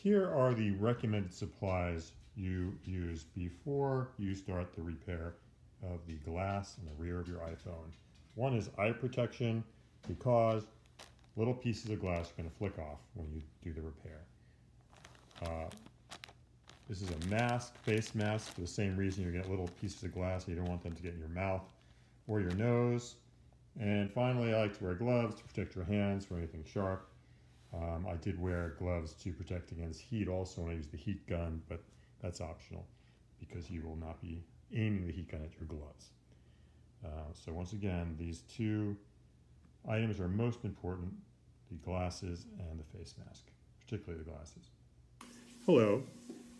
Here are the recommended supplies you use before you start the repair of the glass in the rear of your iPhone. One is eye protection because little pieces of glass are going to flick off when you do the repair. Uh, this is a mask, face mask, for the same reason you get little pieces of glass you don't want them to get in your mouth or your nose. And finally, I like to wear gloves to protect your hands from anything sharp. Um, I did wear gloves to protect against heat also when I use the heat gun, but that's optional because you will not be aiming the heat gun at your gloves. Uh, so once again, these two items are most important, the glasses and the face mask, particularly the glasses. Hello,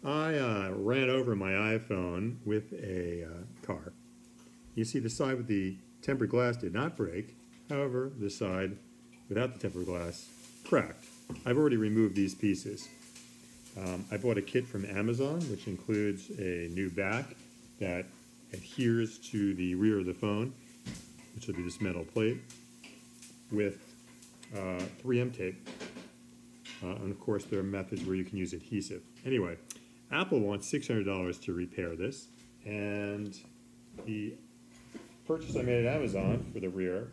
I uh, ran over my iPhone with a uh, car. You see the side with the tempered glass did not break. However, the side without the tempered glass cracked. I've already removed these pieces. Um, I bought a kit from Amazon, which includes a new back that adheres to the rear of the phone, which will be this metal plate, with uh, 3M tape. Uh, and of course, there are methods where you can use adhesive. Anyway, Apple wants $600 to repair this, and the purchase I made at Amazon for the rear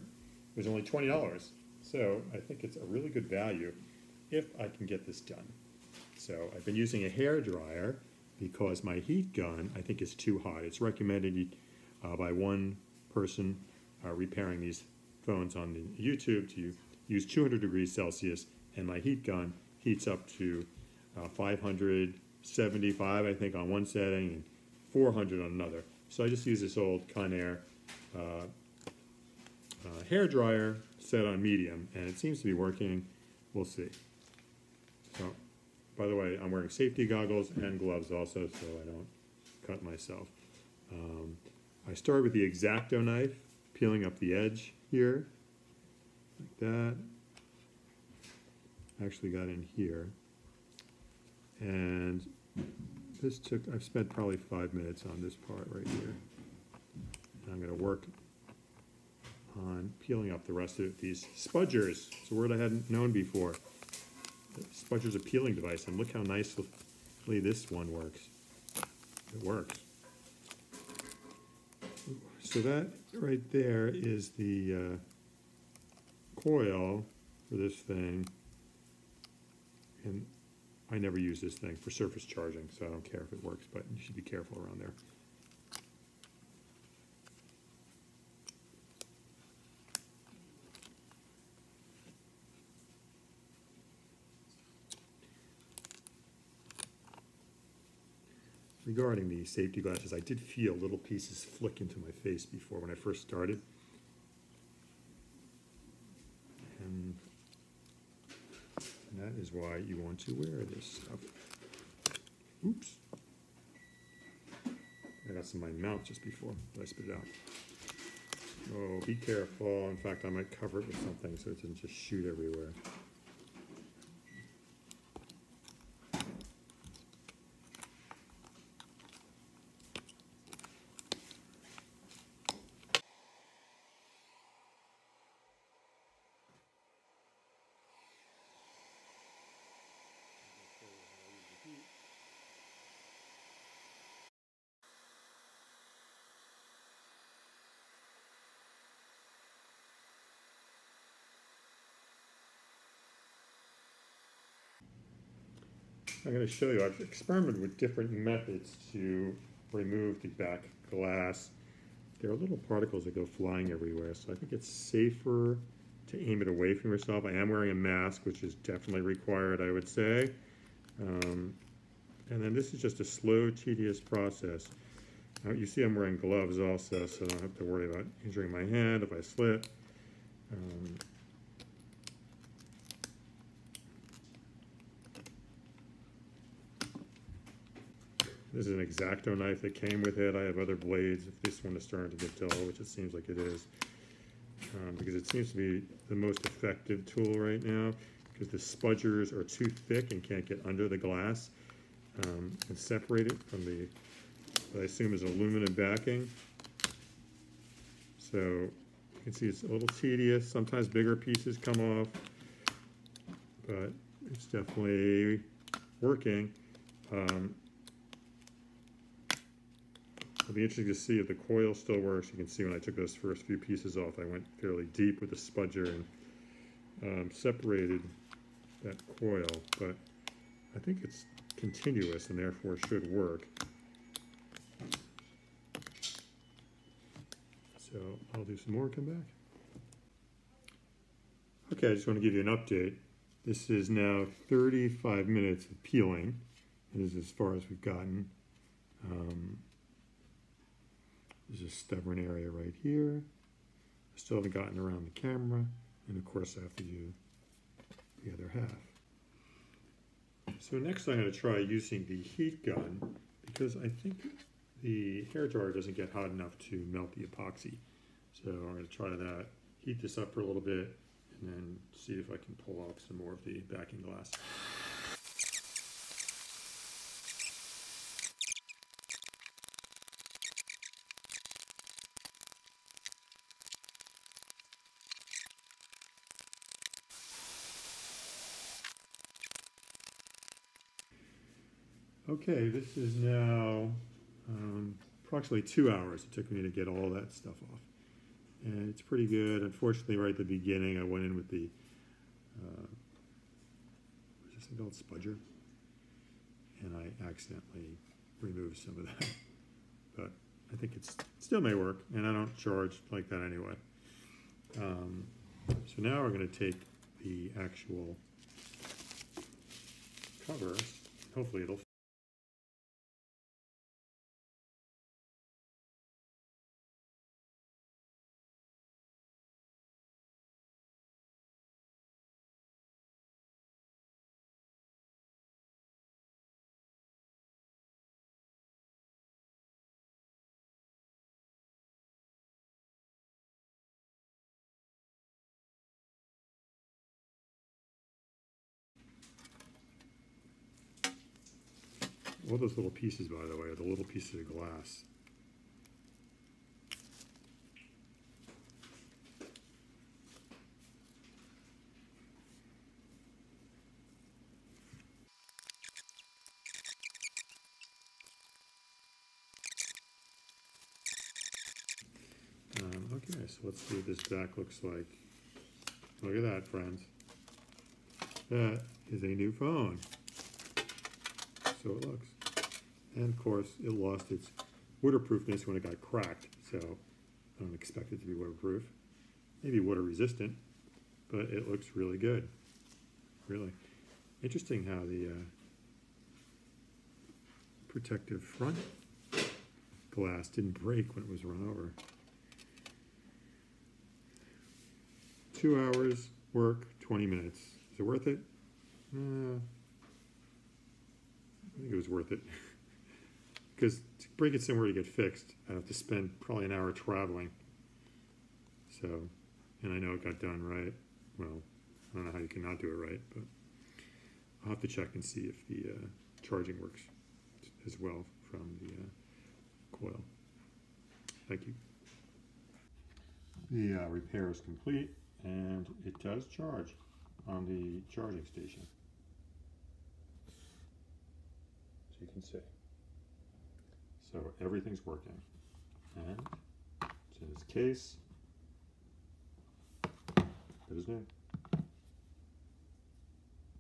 was only $20. So I think it's a really good value if I can get this done. So I've been using a hair dryer because my heat gun I think is too hot. It's recommended uh, by one person uh, repairing these phones on the YouTube to use 200 degrees Celsius and my heat gun heats up to uh, 575 I think on one setting and 400 on another. So I just use this old Conair uh, uh, hair dryer set on medium and it seems to be working. We'll see. So by the way, I'm wearing safety goggles and gloves also so I don't cut myself. Um, I started with the X-Acto knife, peeling up the edge here, like that. Actually got in here. And this took, I've spent probably five minutes on this part right here. And I'm going to work on peeling up the rest of. These spudgers, it's a word I hadn't known before. Spudger's a peeling device, and look how nicely this one works. It works. So that right there is the uh, coil for this thing. And I never use this thing for surface charging, so I don't care if it works, but you should be careful around there. Regarding the safety glasses, I did feel little pieces flick into my face before when I first started. And that is why you want to wear this stuff. Oops. I got some in my mouth just before, but I spit it out. Oh, be careful. In fact, I might cover it with something so it doesn't just shoot everywhere. I'm going to show you, I've experimented with different methods to remove the back glass. There are little particles that go flying everywhere, so I think it's safer to aim it away from yourself. I am wearing a mask, which is definitely required, I would say. Um, and then this is just a slow, tedious process. Now, you see I'm wearing gloves also, so I don't have to worry about injuring my hand if I slip. Um, This is an X-Acto knife that came with it. I have other blades if this one is starting to get dull, which it seems like it is. Um, because it seems to be the most effective tool right now because the spudgers are too thick and can't get under the glass um, and separate it from the, I assume is aluminum backing. So you can see it's a little tedious. Sometimes bigger pieces come off, but it's definitely working. Um, it'll be interesting to see if the coil still works. You can see when I took those first few pieces off, I went fairly deep with the spudger and um, separated that coil, but I think it's continuous and therefore should work. So I'll do some more, come back. Okay, I just want to give you an update. This is now 35 minutes of peeling. This is as far as we've gotten. Um, a stubborn area right here. I still haven't gotten around the camera. And of course I have to do the other half. So next I'm going to try using the heat gun because I think the hair dryer doesn't get hot enough to melt the epoxy. So I'm going to try that, heat this up for a little bit, and then see if I can pull off some more of the backing glass. Okay, this is now um, approximately two hours it took me to get all that stuff off. And it's pretty good. Unfortunately, right at the beginning, I went in with the, uh, what's this thing called, spudger? And I accidentally removed some of that. But I think it's still may work, and I don't charge like that anyway. Um, so now we're going to take the actual cover. Hopefully it'll All those little pieces, by the way, are the little pieces of glass. Um, okay, so let's see what this back looks like. Look at that, friends. That is a new phone. So it looks. And of course, it lost its waterproofness when it got cracked, so I don't expect it to be waterproof. Maybe water resistant, but it looks really good. Really. Interesting how the uh, protective front glass didn't break when it was run over. Two hours work, 20 minutes. Is it worth it? Uh, I think it was worth it. because to bring it somewhere to get fixed, I have to spend probably an hour traveling. So, and I know it got done right. Well, I don't know how you cannot do it right, but I'll have to check and see if the uh, charging works as well from the uh, coil. Thank you. The uh, repair is complete and it does charge on the charging station. So you can see. So everything's working. And it's in this case. Is new.